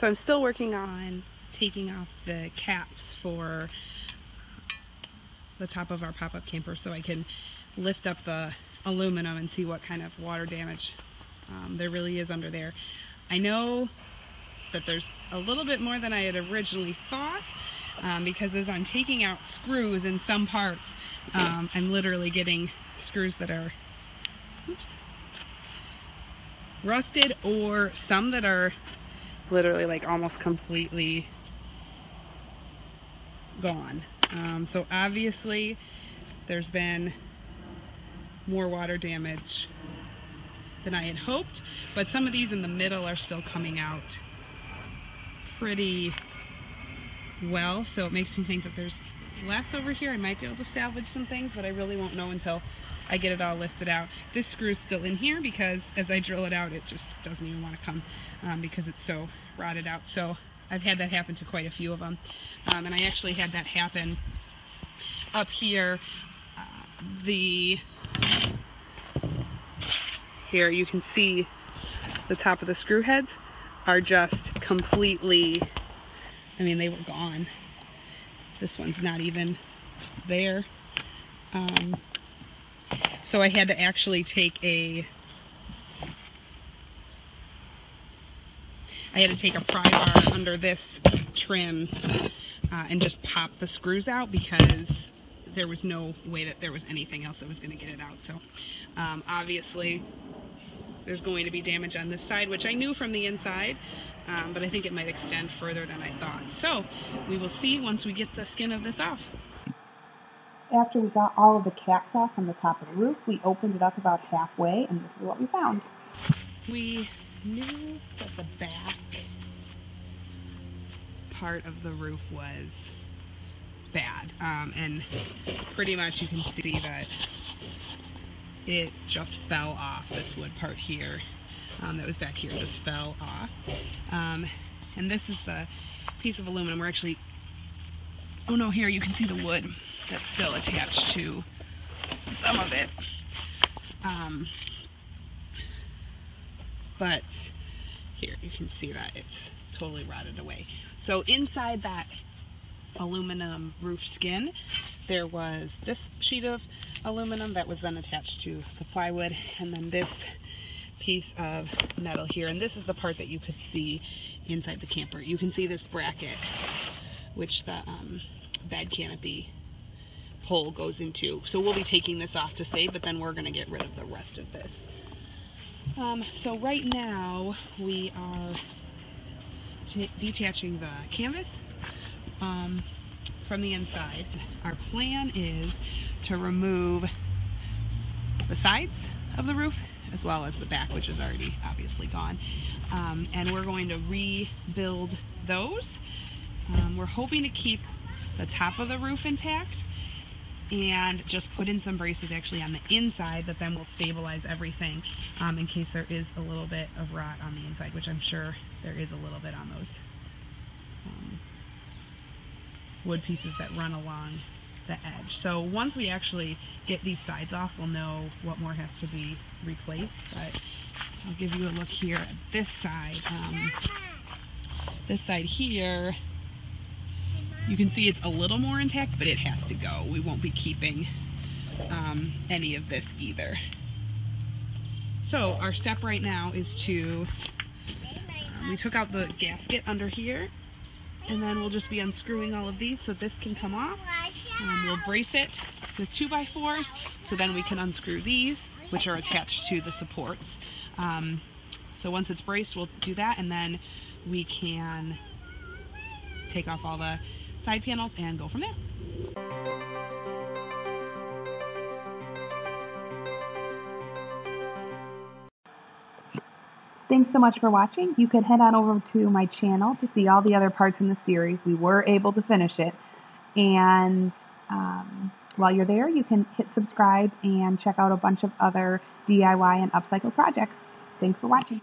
So I'm still working on taking off the caps for the top of our pop-up camper so I can lift up the aluminum and see what kind of water damage um, there really is under there. I know that there's a little bit more than I had originally thought um, because as I'm taking out screws in some parts, um, I'm literally getting screws that are oops, rusted or some that are literally like almost completely gone. Um, so obviously there's been more water damage than I had hoped, but some of these in the middle are still coming out pretty well, so it makes me think that there's less over here. I might be able to salvage some things, but I really won't know until I get it all lifted out. This screw is still in here because as I drill it out, it just doesn't even want to come um, because it's so rotted out. So I've had that happen to quite a few of them. Um, and I actually had that happen up here. Uh, the here you can see the top of the screw heads are just completely, I mean, they were gone. This one's not even there. Um, so I had to actually take a, I had to take a pry bar under this trim uh, and just pop the screws out because there was no way that there was anything else that was going to get it out. So um, obviously there's going to be damage on this side, which I knew from the inside, um, but I think it might extend further than I thought. So we will see once we get the skin of this off. After we got all of the caps off from the top of the roof, we opened it up about halfway, and this is what we found. We knew that the back part of the roof was bad, um, and pretty much you can see that it just fell off. This wood part here um, that was back here just fell off. Um, and this is the piece of aluminum. We're actually, oh no, here you can see the wood that's still attached to some of it. Um, but here you can see that it's totally rotted away. So inside that aluminum roof skin, there was this sheet of aluminum that was then attached to the plywood and then this piece of metal here. And this is the part that you could see inside the camper. You can see this bracket which the um, bed canopy hole goes into. So we'll be taking this off to save but then we're going to get rid of the rest of this. Um, so right now we are detaching the canvas um, from the inside. Our plan is to remove the sides of the roof as well as the back, which is already obviously gone. Um, and we're going to rebuild those. Um, we're hoping to keep the top of the roof intact and just put in some braces actually on the inside that then will stabilize everything um, in case there is a little bit of rot on the inside, which I'm sure there is a little bit on those wood pieces that run along the edge. So once we actually get these sides off, we'll know what more has to be replaced. But I'll give you a look here at this side. Um, this side here, you can see it's a little more intact, but it has to go. We won't be keeping um, any of this either. So our step right now is to, we took out the gasket under here and then we'll just be unscrewing all of these so this can come off. Um, we'll brace it with 2x4s so then we can unscrew these which are attached to the supports. Um, so once it's braced we'll do that and then we can take off all the side panels and go from there. Thanks so much for watching. You can head on over to my channel to see all the other parts in the series. We were able to finish it. And um, while you're there, you can hit subscribe and check out a bunch of other DIY and upcycle projects. Thanks for watching.